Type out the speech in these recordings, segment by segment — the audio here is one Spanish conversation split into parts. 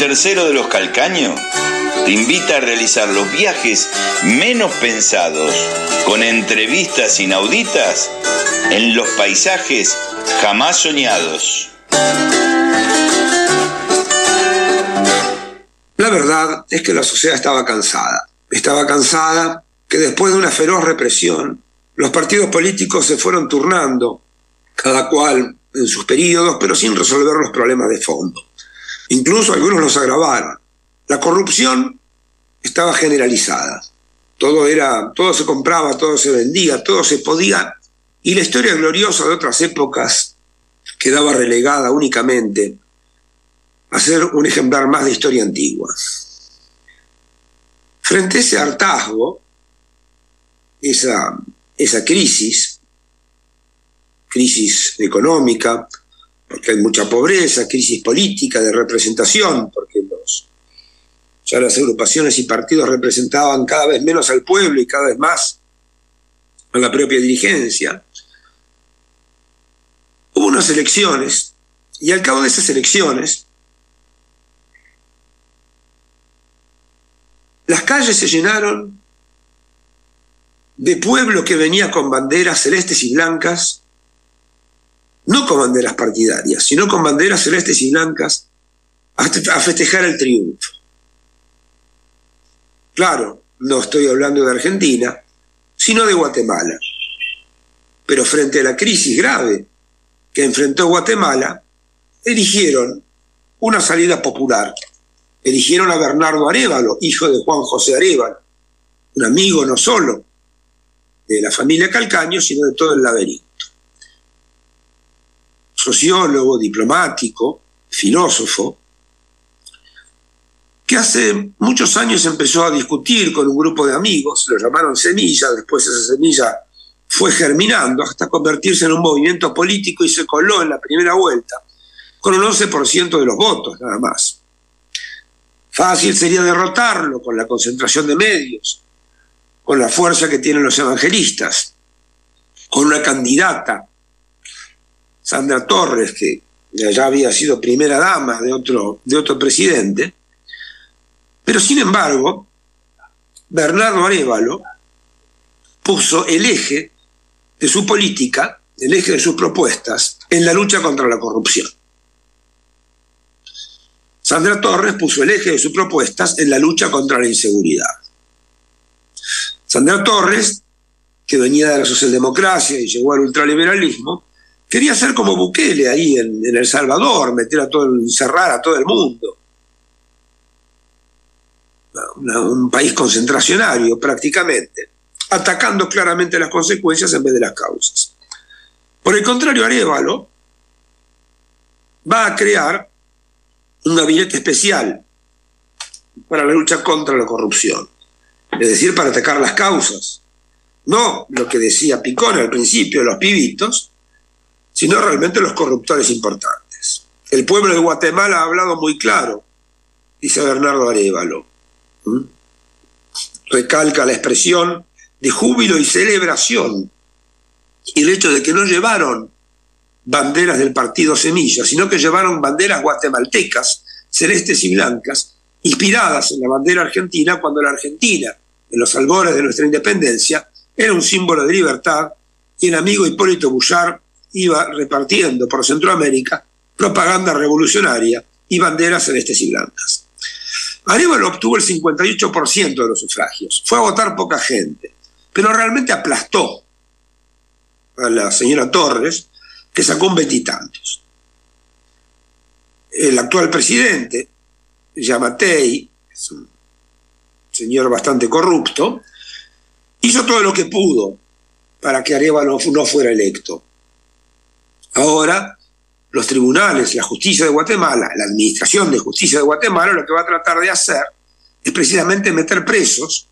tercero de los calcaños te invita a realizar los viajes menos pensados con entrevistas inauditas en los paisajes jamás soñados. La verdad es que la sociedad estaba cansada. Estaba cansada que después de una feroz represión, los partidos políticos se fueron turnando, cada cual en sus periodos, pero sin resolver los problemas de fondo. Incluso algunos los agravaron. La corrupción estaba generalizada. Todo era, todo se compraba, todo se vendía, todo se podía. Y la historia gloriosa de otras épocas quedaba relegada únicamente a ser un ejemplar más de historia antigua. Frente a ese hartazgo, esa, esa crisis, crisis económica, porque hay mucha pobreza, crisis política de representación, porque los, ya las agrupaciones y partidos representaban cada vez menos al pueblo y cada vez más a la propia dirigencia. Hubo unas elecciones y al cabo de esas elecciones las calles se llenaron de pueblo que venía con banderas celestes y blancas no con banderas partidarias, sino con banderas celestes y blancas a festejar el triunfo. Claro, no estoy hablando de Argentina, sino de Guatemala. Pero frente a la crisis grave que enfrentó Guatemala, eligieron una salida popular. Eligieron a Bernardo Arevalo, hijo de Juan José Arevalo, un amigo no solo de la familia Calcaño, sino de todo el laberinto sociólogo, diplomático, filósofo, que hace muchos años empezó a discutir con un grupo de amigos, lo llamaron Semilla, después esa semilla fue germinando hasta convertirse en un movimiento político y se coló en la primera vuelta, con un 11% de los votos nada más. Fácil sería derrotarlo con la concentración de medios, con la fuerza que tienen los evangelistas, con una candidata Sandra Torres, que ya había sido primera dama de otro, de otro presidente, pero sin embargo, Bernardo Arevalo puso el eje de su política, el eje de sus propuestas, en la lucha contra la corrupción. Sandra Torres puso el eje de sus propuestas en la lucha contra la inseguridad. Sandra Torres, que venía de la socialdemocracia y llegó al ultraliberalismo, Quería ser como Bukele ahí en, El Salvador, meter a todo, encerrar a todo el mundo. un país concentracionario prácticamente, atacando claramente las consecuencias en vez de las causas. Por el contrario, Arevalo va a crear un gabinete especial para la lucha contra la corrupción, es decir, para atacar las causas. No lo que decía Picón al principio, los pibitos, sino realmente los corruptores importantes. El pueblo de Guatemala ha hablado muy claro, dice Bernardo Arevalo. ¿Mm? Recalca la expresión de júbilo y celebración y el hecho de que no llevaron banderas del partido Semilla, sino que llevaron banderas guatemaltecas, celestes y blancas, inspiradas en la bandera argentina, cuando la Argentina, en los albores de nuestra independencia, era un símbolo de libertad y el amigo Hipólito Bullard iba repartiendo por Centroamérica propaganda revolucionaria y banderas celestes y blancas. Arevalo obtuvo el 58% de los sufragios. Fue a votar poca gente, pero realmente aplastó a la señora Torres, que sacó un veintitantos. El actual presidente, Yamatei, es un señor bastante corrupto, hizo todo lo que pudo para que Arevalo no fuera electo. Ahora, los tribunales, la justicia de Guatemala, la administración de justicia de Guatemala, lo que va a tratar de hacer es precisamente meter presos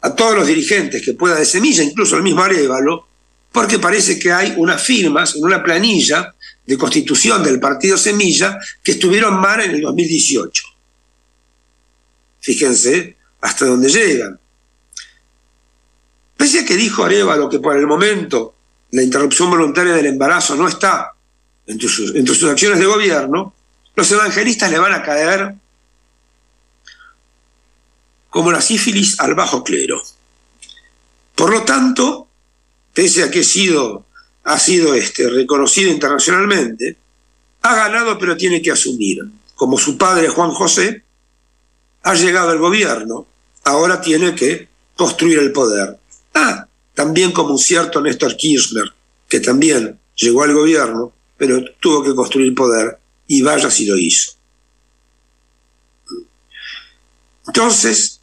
a todos los dirigentes que pueda de semilla, incluso el mismo Arevalo, porque parece que hay unas firmas en una planilla de constitución del partido Semilla que estuvieron mal en el 2018. Fíjense hasta dónde llegan. Pese a que dijo Arevalo que por el momento la interrupción voluntaria del embarazo no está entre sus, acciones de gobierno, los evangelistas le van a caer como la sífilis al bajo clero. Por lo tanto, pese a que ha sido, ha sido este, reconocido internacionalmente, ha ganado pero tiene que asumir. Como su padre Juan José, ha llegado al gobierno, ahora tiene que construir el poder. Ah, también como un cierto Néstor Kirchner, que también llegó al gobierno, pero tuvo que construir poder, y vaya si lo hizo. Entonces,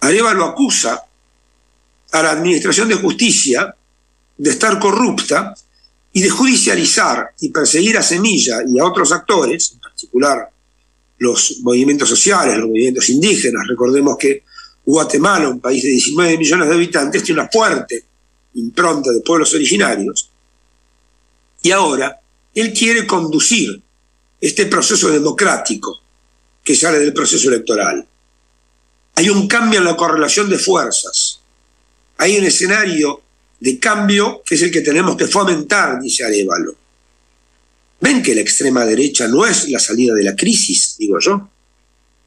lo acusa a la Administración de Justicia de estar corrupta y de judicializar y perseguir a Semilla y a otros actores, en particular los movimientos sociales, los movimientos indígenas. Recordemos que Guatemala, un país de 19 millones de habitantes, tiene una fuerte impronta de pueblos originarios. Y ahora él quiere conducir este proceso democrático que sale del proceso electoral. Hay un cambio en la correlación de fuerzas. Hay un escenario de cambio que es el que tenemos que fomentar, dice Arevalo. ¿Ven que la extrema derecha no es la salida de la crisis, digo yo?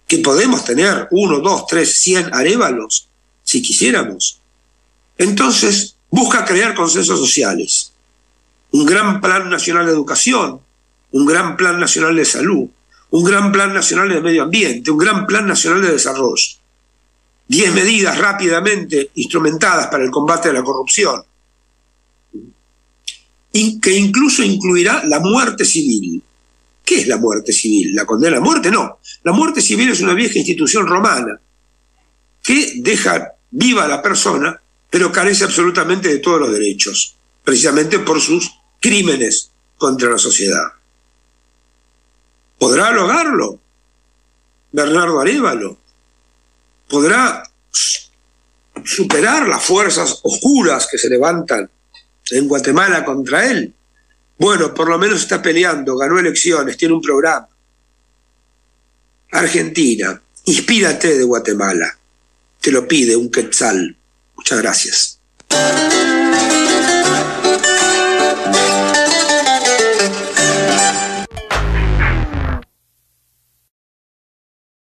Que podemos tener uno, dos, tres, cien arévalos, si quisiéramos. Entonces, busca crear consensos sociales, un gran plan nacional de educación, un gran plan nacional de salud, un gran plan nacional de medio ambiente, un gran plan nacional de desarrollo. Diez medidas rápidamente instrumentadas para el combate a la corrupción, que incluso incluirá la muerte civil. ¿Qué es la muerte civil? ¿La condena a muerte? No. La muerte civil es una vieja institución romana que deja viva a la persona, pero carece absolutamente de todos los derechos, precisamente por sus crímenes contra la sociedad. ¿Podrá lograrlo Bernardo Arevalo? ¿Podrá superar las fuerzas oscuras que se levantan en Guatemala contra él. Bueno, por lo menos está peleando, ganó elecciones, tiene un programa. Argentina, inspírate de Guatemala. Te lo pide un quetzal. Muchas gracias.